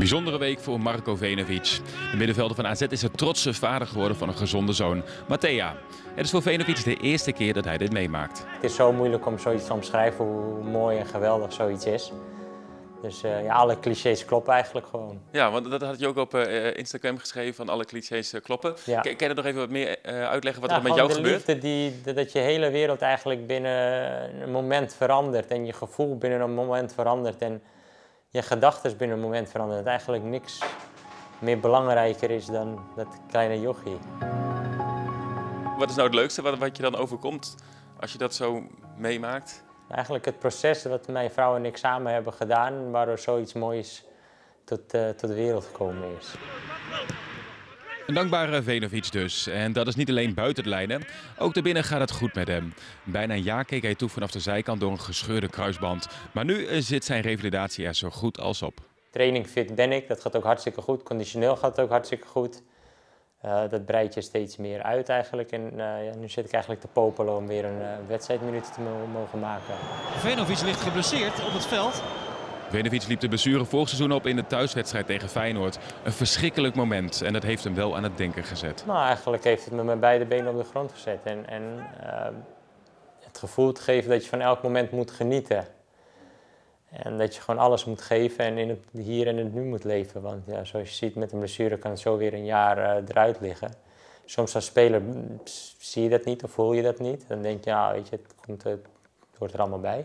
Een bijzondere week voor Marco Venovic. De middenvelder van AZ is een trotse vader geworden van een gezonde zoon, Mattea. Het is voor Venovic de eerste keer dat hij dit meemaakt. Het is zo moeilijk om zoiets te omschrijven hoe mooi en geweldig zoiets is. Dus uh, ja, alle clichés kloppen eigenlijk gewoon. Ja, want dat had je ook op uh, Instagram geschreven, van alle clichés uh, kloppen. Ja. Kan, je er nog even wat meer uitleggen wat ja, er met jou de gebeurt? Liefde die, dat je hele wereld eigenlijk binnen een moment verandert. En je gevoel binnen een moment verandert. En je gedachten binnen een moment veranderen. Dat eigenlijk niks meer belangrijker is dan dat kleine jochie. Wat is nou het leukste wat, wat je dan overkomt als je dat zo meemaakt? Eigenlijk het proces wat mijn vrouw en ik samen hebben gedaan, waardoor zoiets moois tot, uh, tot de wereld gekomen is. Een dankbare Venovic dus. En dat is niet alleen buiten de lijnen. Ook daarbinnen gaat het goed met hem. Bijna een jaar keek hij toe vanaf de zijkant door een gescheurde kruisband. Maar nu eh, zit zijn revalidatie er zo goed als op. Training fit ben ik, dat gaat ook hartstikke goed. Conditioneel gaat het ook hartstikke goed. Uh, dat breidt je steeds meer uit eigenlijk. En uh, ja, nu zit ik eigenlijk te popelen om weer een uh, wedstrijdminuut te mogen maken. Venovic ligt geblesseerd op het veld. Venovic liep de blessure vorig seizoen op in de thuiswedstrijd tegen Feyenoord. Een verschrikkelijk moment en dat heeft hem wel aan het denken gezet. Nou, eigenlijk heeft het me met beide benen op de grond gezet. En, en het gevoel te geven dat je van elk moment moet genieten. En dat je gewoon alles moet geven en in het hier en het nu moet leven. Want ja, zoals je ziet met een blessure kan het zo weer een jaar uh, eruit liggen. Soms als speler zie je dat niet of voel je dat niet. Dan denk je, ja, weet je, het, komt, het hoort er allemaal bij.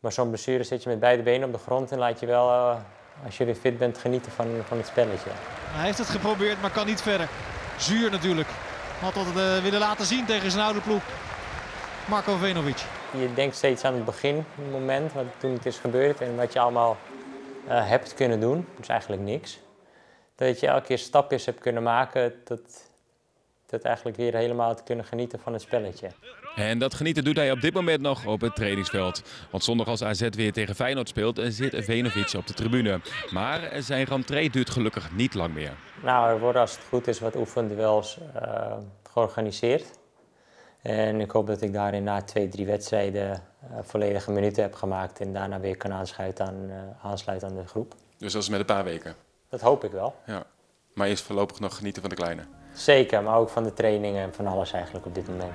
Maar zo'n blessure zit je met beide benen op de grond en laat je wel, uh, als je weer fit bent, genieten van, van het spelletje. Hij heeft het geprobeerd, maar kan niet verder. Zuur natuurlijk. Had dat uh, willen laten zien tegen zijn oude ploeg. Marco Venovic. Je denkt steeds aan het begin, het moment, wat toen het is gebeurd en wat je allemaal uh, hebt kunnen doen. Dus eigenlijk niks. Dat je elke keer stapjes hebt kunnen maken tot, tot eigenlijk weer helemaal te kunnen genieten van het spelletje. En dat genieten doet hij op dit moment nog op het trainingsveld. Want zondag als AZ weer tegen Feyenoord speelt, zit Venovic op de tribune. Maar zijn rentree duurt gelukkig niet lang meer. Nou, er worden als het goed is wat oefenduels uh, georganiseerd. En ik hoop dat ik daarin na twee, drie wedstrijden uh, volledige minuten heb gemaakt en daarna weer kan aansluiten aan, uh, aansluiten aan de groep. Dus dat is met een paar weken? Dat hoop ik wel. Ja. Maar eerst voorlopig nog genieten van de kleine? Zeker, maar ook van de trainingen en van alles eigenlijk op dit moment.